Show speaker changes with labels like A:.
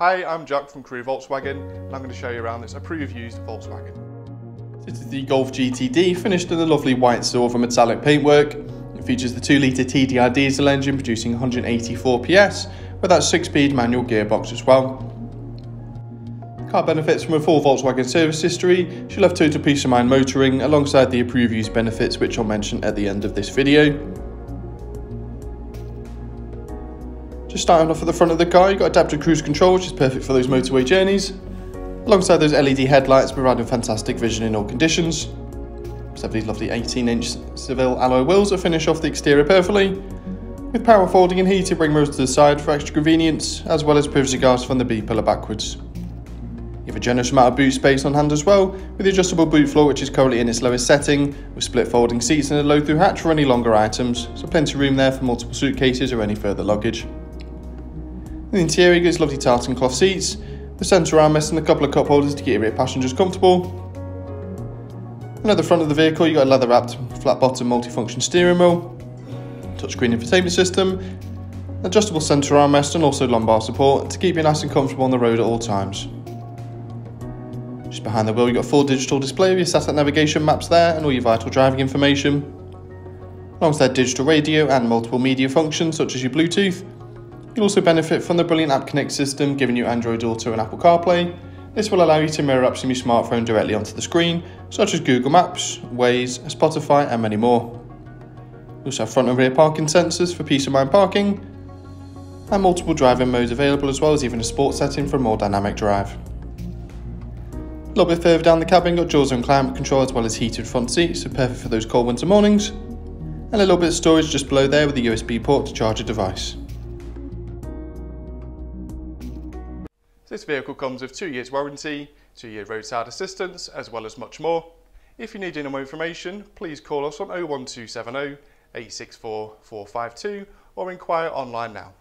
A: Hi, I'm Jack from Crewe Volkswagen and I'm going to show you around this approved used Volkswagen.
B: This is the Golf GTD finished in a lovely white silver metallic paintwork. It features the 2 litre TDI diesel engine producing 184 PS with that 6 speed manual gearbox as well. The car benefits from a full Volkswagen service history, she'll have total peace of mind motoring alongside the approved use benefits which I'll mention at the end of this video. Just starting off at the front of the car, you've got adaptive cruise control, which is perfect for those motorway journeys. Alongside those LED headlights, providing fantastic vision in all conditions. Just have these lovely 18-inch Seville alloy wheels that finish off the exterior perfectly. With power folding and heated wing mirrors to the side for extra convenience, as well as privacy guards from the B-pillar backwards. You have a generous amount of boot space on hand as well, with the adjustable boot floor which is currently in its lowest setting, with split folding seats and a load-through hatch for any longer items, so plenty of room there for multiple suitcases or any further luggage. The interior gets lovely tartan cloth seats, the centre armrest and a couple of cup holders to keep your passengers comfortable. And at the front of the vehicle you've got a leather wrapped flat bottom multifunction steering wheel, touchscreen infotainment system, adjustable centre armrest and also lumbar support to keep you nice and comfortable on the road at all times. Just behind the wheel you've got a full digital display with your satellite navigation maps there and all your vital driving information. Alongside digital radio and multiple media functions such as your Bluetooth, You'll also benefit from the brilliant App Connect system giving you Android Auto and Apple CarPlay. This will allow you to mirror apps from your smartphone directly onto the screen, such as Google Maps, Waze, Spotify and many more. You also have front and rear parking sensors for peace of mind parking, and multiple driving modes available as well as even a sport setting for a more dynamic drive. A little bit further down the cabin, got dual zone climate control as well as heated front seats, so perfect for those cold winter mornings. And a little bit of storage just below there with a USB port to charge a device.
A: This vehicle comes with two years warranty, two year roadside assistance, as well as much more. If you need any more information, please call us on 01270 864 452 or inquire online now.